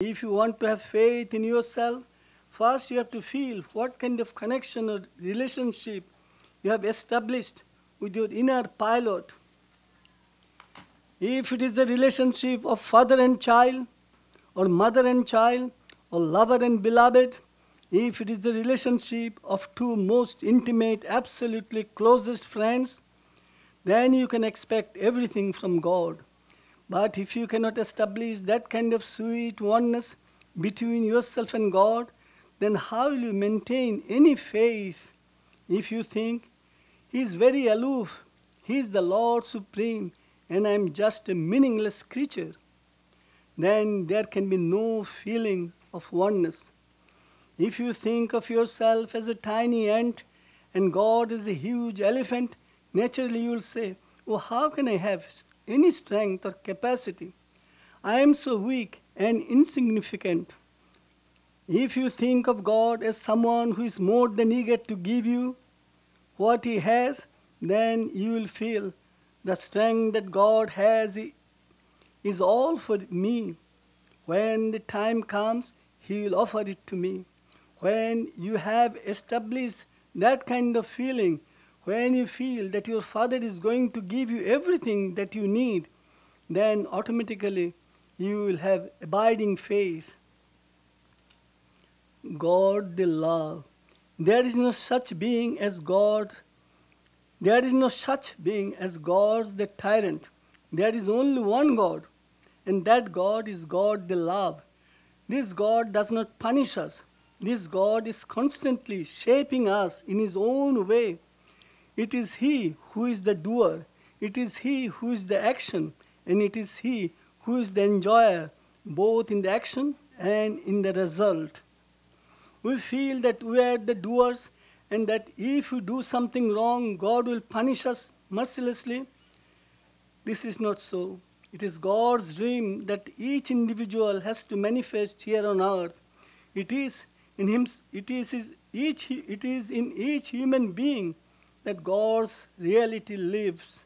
If you want to have faith in yourself, first you have to feel what kind of connection or relationship you have established with your inner pilot. If it is the relationship of father and child, or mother and child, or lover and beloved, if it is the relationship of two most intimate, absolutely closest friends, then you can expect everything from God. But if you cannot establish that kind of sweet oneness between yourself and God, then how will you maintain any faith if you think He is very aloof, He is the Lord Supreme, and I am just a meaningless creature? Then there can be no feeling of oneness. If you think of yourself as a tiny ant and God is a huge elephant, naturally you will say, Oh, how can I have any strength or capacity? I am so weak and insignificant. If you think of God as someone who is more than eager to give you what He has, then you will feel the strength that God has is all for me. When the time comes, He will offer it to me. When you have established that kind of feeling, when you feel that your Father is going to give you everything that you need, then automatically you will have abiding faith. God the love. There is no such being as God. There is no such being as God the tyrant. There is only one God, and that God is God the love. This God does not punish us. This God is constantly shaping us in His own way. It is He who is the doer, it is He who is the action, and it is He who is the enjoyer, both in the action and in the result. We feel that we are the doers and that if we do something wrong, God will punish us mercilessly. This is not so. It is God's dream that each individual has to manifest here on earth. It is in him, it is each, it is in each human being that God's reality lives.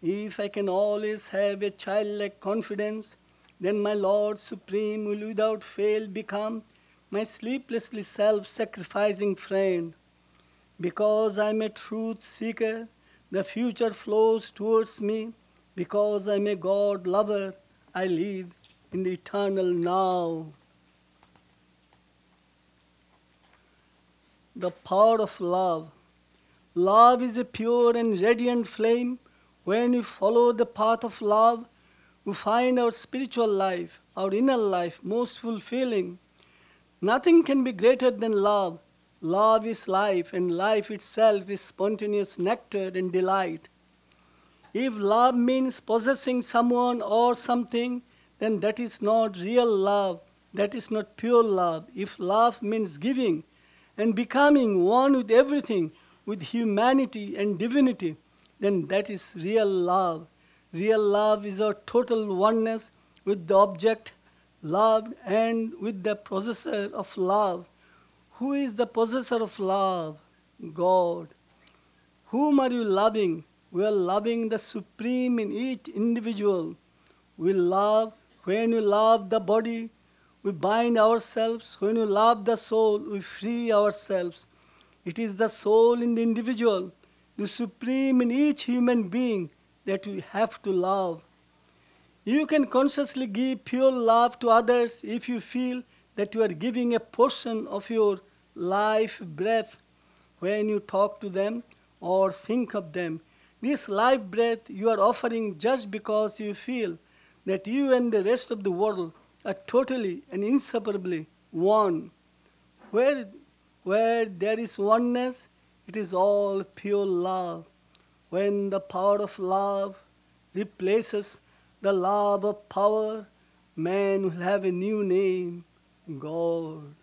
If I can always have a childlike confidence, then my Lord Supreme will without fail become my sleeplessly self-sacrificing friend. Because I'm a truth seeker, the future flows towards me. Because I'm a God lover, I live in the eternal now. The power of love. Love is a pure and radiant flame. When we follow the path of love, we find our spiritual life, our inner life, most fulfilling. Nothing can be greater than love. Love is life, and life itself is spontaneous nectar and delight. If love means possessing someone or something, then that is not real love. That is not pure love. If love means giving and becoming one with everything, with humanity and divinity, then that is real love. Real love is our total oneness with the object loved and with the possessor of love. Who is the possessor of love? God. Whom are you loving? We are loving the supreme in each individual. We love, when we love the body, we bind ourselves. When we love the soul, we free ourselves. It is the soul in the individual, the supreme in each human being that we have to love. You can consciously give pure love to others if you feel that you are giving a portion of your life breath when you talk to them or think of them. This life breath you are offering just because you feel that you and the rest of the world are totally and inseparably one. Where, where there is oneness, it is all pure love. When the power of love replaces the love of power, man will have a new name, God.